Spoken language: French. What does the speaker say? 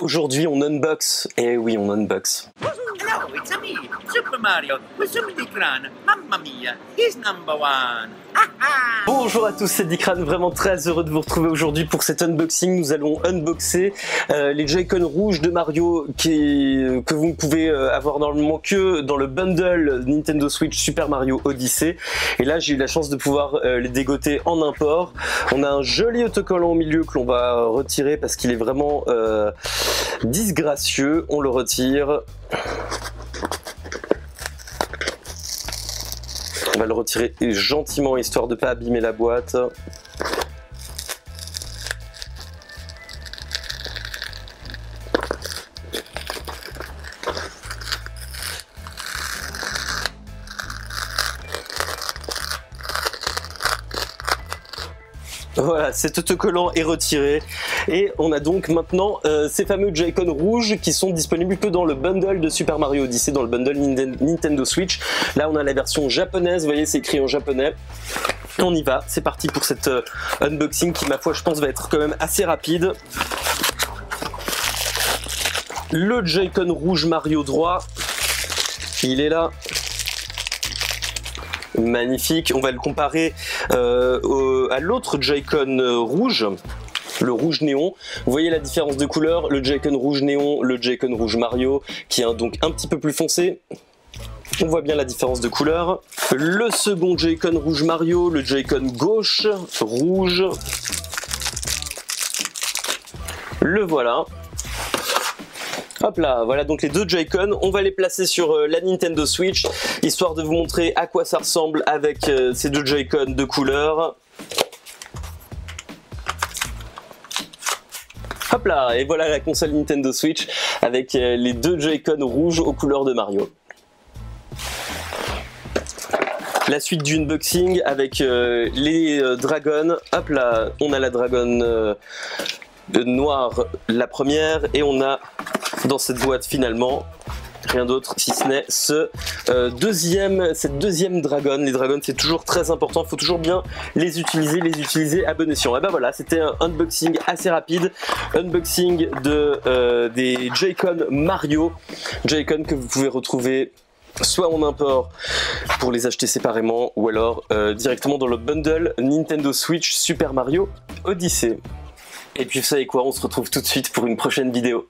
Aujourd'hui, on unbox. Eh oui, on unbox. Hello, it's me, Super Mario, with so many crane. Mamma mia, he's number one. Bonjour à tous, c'est Dikran, vraiment très heureux de vous retrouver aujourd'hui pour cet unboxing. Nous allons unboxer euh, les Joy-Con rouges de Mario qui, que vous ne pouvez euh, avoir normalement que dans le bundle Nintendo Switch Super Mario Odyssey. Et là, j'ai eu la chance de pouvoir euh, les dégoter en import. On a un joli autocollant au milieu que l'on va retirer parce qu'il est vraiment disgracieux. On le retire. On va le retirer gentiment histoire de pas abîmer la boîte. Voilà, cet autocollant est retiré et on a donc maintenant euh, ces fameux Joy-Con rouges qui sont disponibles que dans le bundle de Super Mario Odyssey, dans le bundle Nintendo Switch. Là, on a la version japonaise, vous voyez, c'est écrit en japonais. On y va, c'est parti pour cette euh, unboxing qui, ma foi, je pense va être quand même assez rapide. Le Joy-Con rouge Mario droit, il est là, magnifique. On va le comparer euh, à l'autre Joy-Con euh, rouge le rouge néon. Vous voyez la différence de couleur, le Joy-Con rouge néon, le Joy-Con rouge Mario, qui est donc un petit peu plus foncé. On voit bien la différence de couleur. Le second Joy-Con rouge Mario, le Joy-Con gauche rouge. Le voilà. Hop là, voilà donc les deux Joy-Con. On va les placer sur euh, la Nintendo Switch, histoire de vous montrer à quoi ça ressemble avec euh, ces deux Joy-Con de couleur. Hop là, et voilà la console Nintendo Switch avec euh, les deux Joy-Con rouges aux couleurs de Mario. La suite du unboxing avec les dragons. Hop là, on a la dragon noire la première et on a dans cette boîte finalement rien d'autre si ce n'est ce euh, deuxième, cette deuxième dragon. Les dragons c'est toujours très important, faut toujours bien les utiliser, les utiliser à bon escient. Et ben voilà, c'était un unboxing assez rapide, unboxing de euh, des Joy-Con Mario, Joy-Con que vous pouvez retrouver soit en import pour les acheter séparément ou alors euh, directement dans le bundle Nintendo Switch Super Mario Odyssey. Et puis vous savez quoi, on se retrouve tout de suite pour une prochaine vidéo.